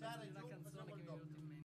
Tyler, you're not gonna